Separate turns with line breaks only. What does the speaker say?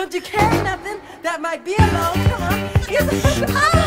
Don't you care nothing that might be alone? Come on.